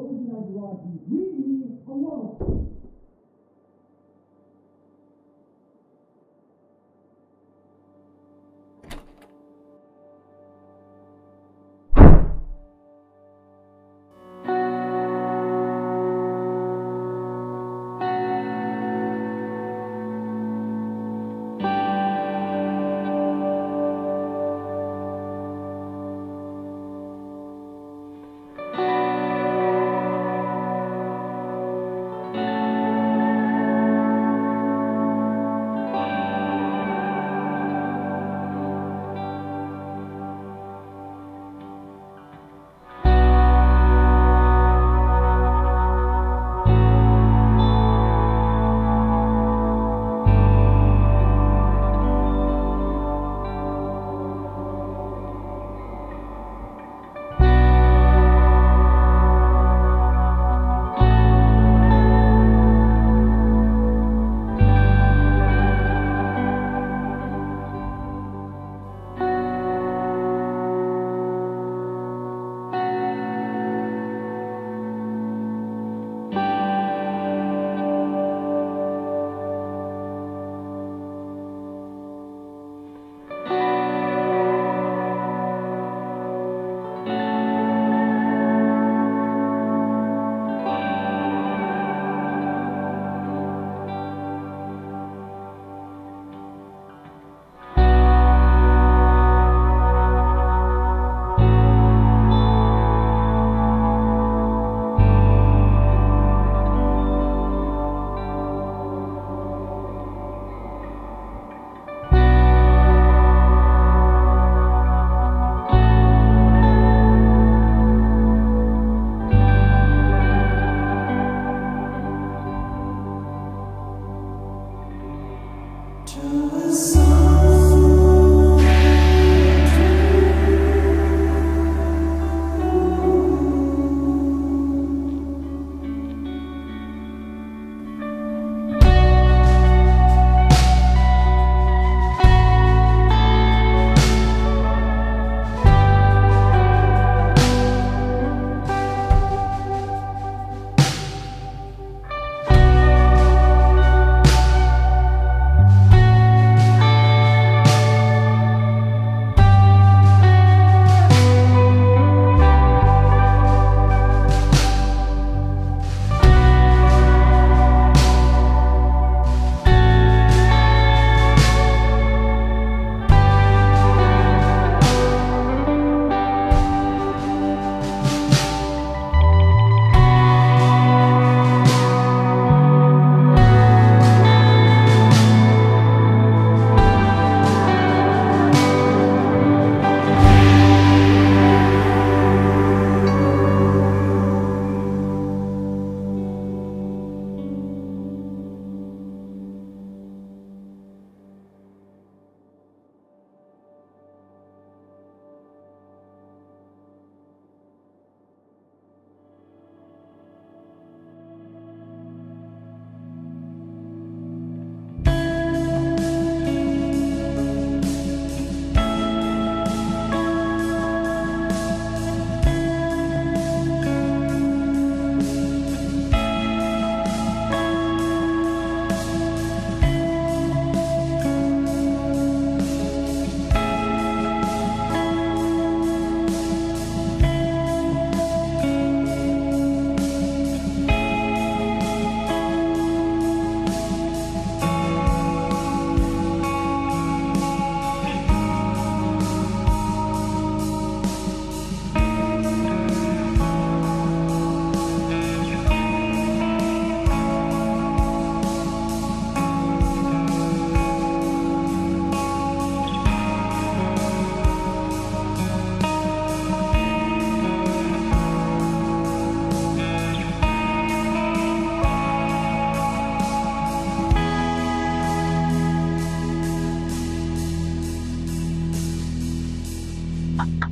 Into that garage leave me alone. Uh,